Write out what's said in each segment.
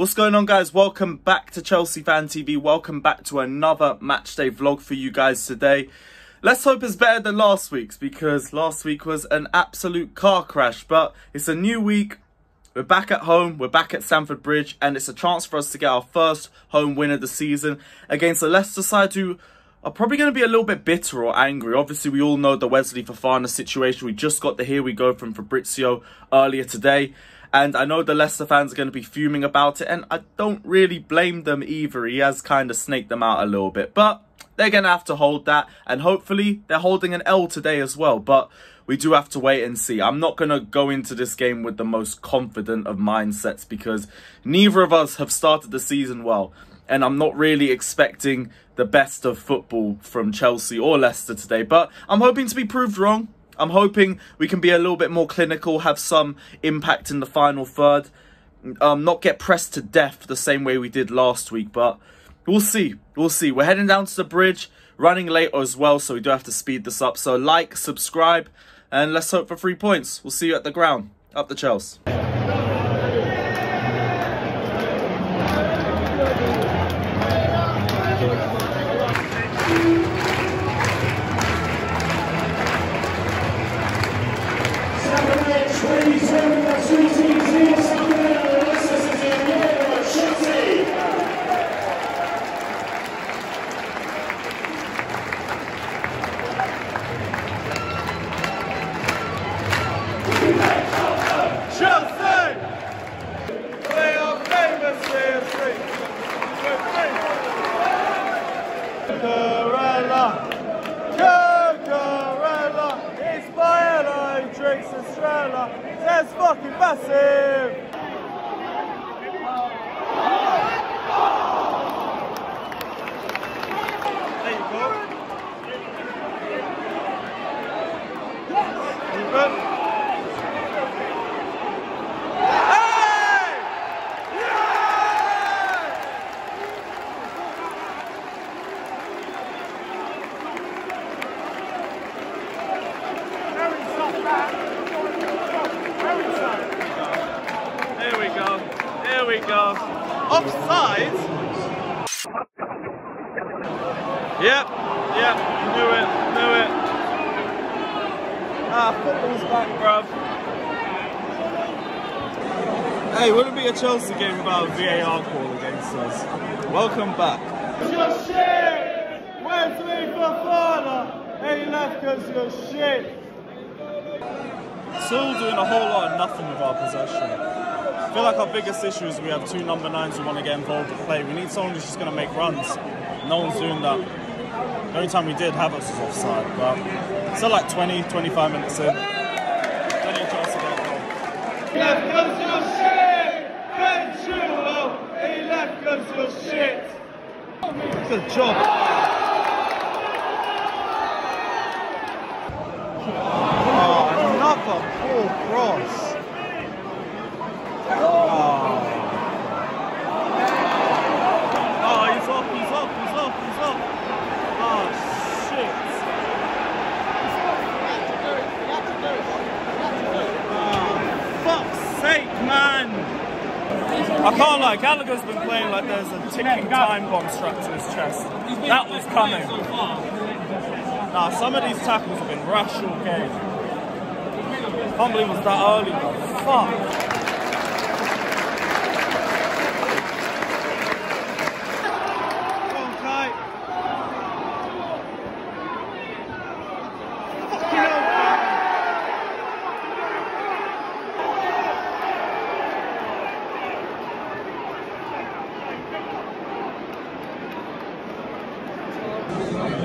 What's going on guys? Welcome back to Chelsea Fan TV. Welcome back to another matchday vlog for you guys today. Let's hope it's better than last week's because last week was an absolute car crash. But it's a new week. We're back at home. We're back at Stamford Bridge and it's a chance for us to get our first home win of the season against the Leicester side who are probably going to be a little bit bitter or angry. Obviously, we all know the Wesley Fofana situation. We just got the here we go from Fabrizio earlier today. And I know the Leicester fans are going to be fuming about it, and I don't really blame them either. He has kind of snaked them out a little bit, but they're going to have to hold that, and hopefully they're holding an L today as well. But we do have to wait and see. I'm not going to go into this game with the most confident of mindsets because neither of us have started the season well. And I'm not really expecting the best of football from Chelsea or Leicester today. But I'm hoping to be proved wrong. I'm hoping we can be a little bit more clinical, have some impact in the final third. Um, not get pressed to death the same way we did last week, but we'll see. We'll see. We're heading down to the bridge, running late as well, so we do have to speed this up. So like, subscribe, and let's hope for three points. We'll see you at the ground. Up the Chelsea. That's fucking massive! There you go. Yep. Knew it. Knew it. Ah, football's back, bruv. Hey, wouldn't it be a Chelsea game without a VAR call against us. Welcome back. Your shit! Wesley Fofana! Hey, left because you're shit! Still doing a whole lot of nothing with our possession. I feel like our biggest issue is we have two number nines who want to get involved in play. We need someone who's just going to make runs. No one's doing that. The only time we did have us was offside, but still like 20, 25 minutes in. Plenty. Left because you're shit! Ben Chilwell, he left because you're shit! Good job. Oh, another poor cross. Oh, he's off, he's off, he's off, he's off. Oh, shit. Oh, fuck's sake, man. I can't lie, Gallagher's been playing like there's a ticking time bomb strapped to his chest. That was coming. Nah, some of these tackles have been rash all game. Can't believe it was that early. Fuck. Go on, Kai. Fucking hell, man.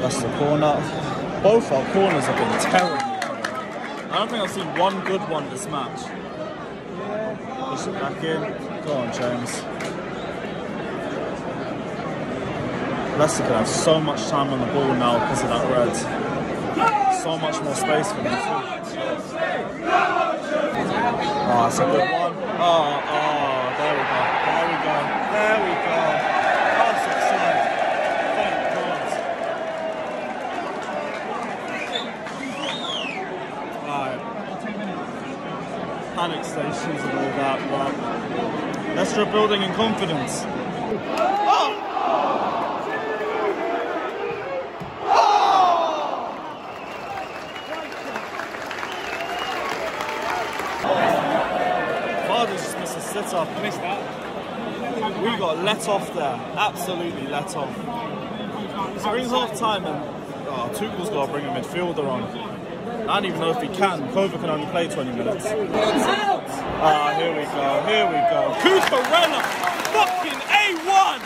That's the corner. Both our corners have been terrible. I don't think I've seen one good one this match. Push it back in. Go on, James. Leicester can have so much time on the ball now because of that red. So much more space for them. Oh, that's a good one. Oh, oh, there we go. Panic stations and all that, but are building in confidence. Sit up. Missed that. We got let off there. Absolutely let off. So half time and oh, Tuchel's got to bring a midfielder on. I don't even know if he can. Kova can only play 20 minutes. Ah, here we go, here we go. Cucurella, fucking A1!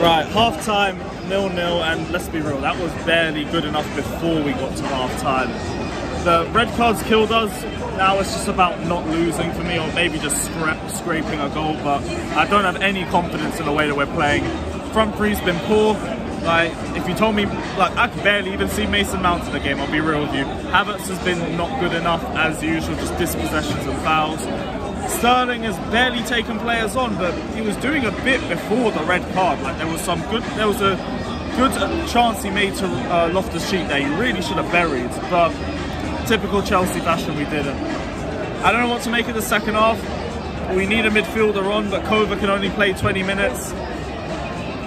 Right, half time, nil nil, and let's be real, that was barely good enough before we got to half time. The red cards killed us. Now it's just about not losing for me, or maybe just scra- scraping a goal. But I don't have any confidence in the way that we're playing. Front three's been poor. Like, if you told me, like, I could barely even see Mason Mount in the game. I'll be real with you. Havertz has been not good enough as usual, just dispossessions and fouls. Sterling has barely taken players on, but he was doing a bit before the red card. Like there was some good, there was a good chance he made to uh, Loftus Cheek there. He really should have buried, but typical Chelsea fashion, we didn't. I don't know what to make of the second half. We need a midfielder on, but Kova can only play 20 minutes.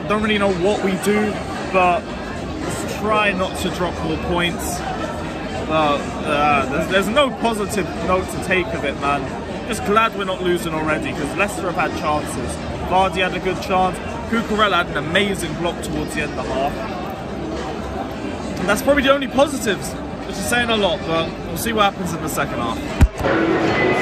Don't really know what we do, but let's try not to drop more points. But uh, there's, there's no positive note to take of it, man. Just glad we're not losing already because Leicester have had chances. Vardy had a good chance. Cucurella had an amazing block towards the end of the half. And that's probably the only positives, which is saying a lot, but we'll see what happens in the second half.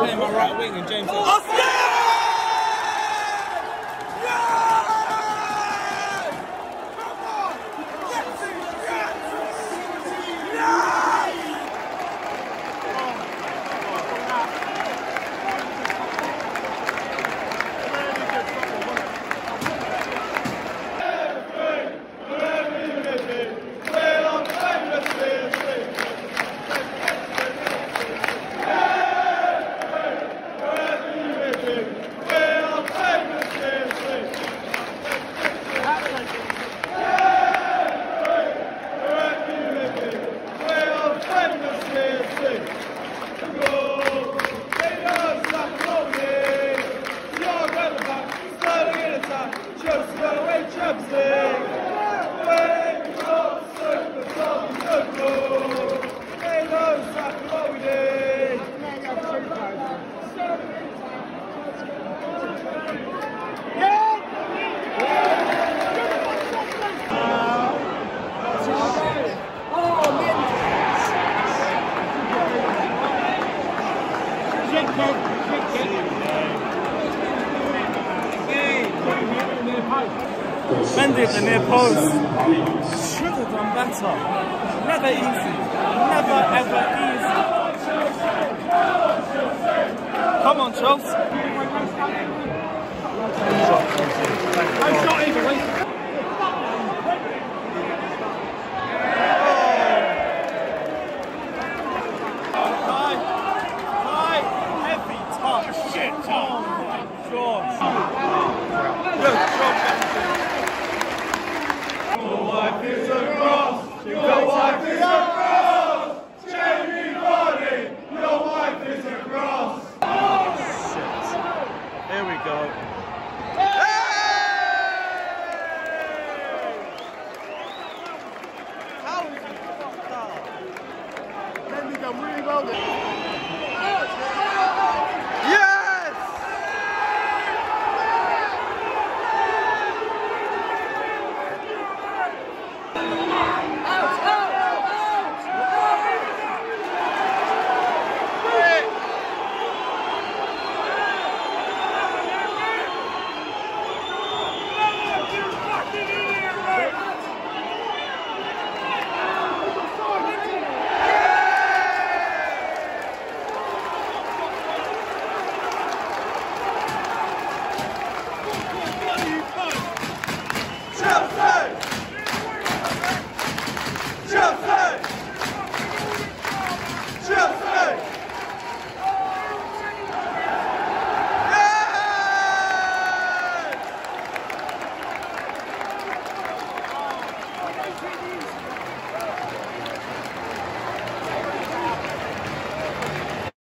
Playing my right wing and James. Mendy the near post. Should have done better. Never easy. Never ever easy. Come on, high, heavy touch. Shit, oh my. Good job, Benji. That. Done really well there.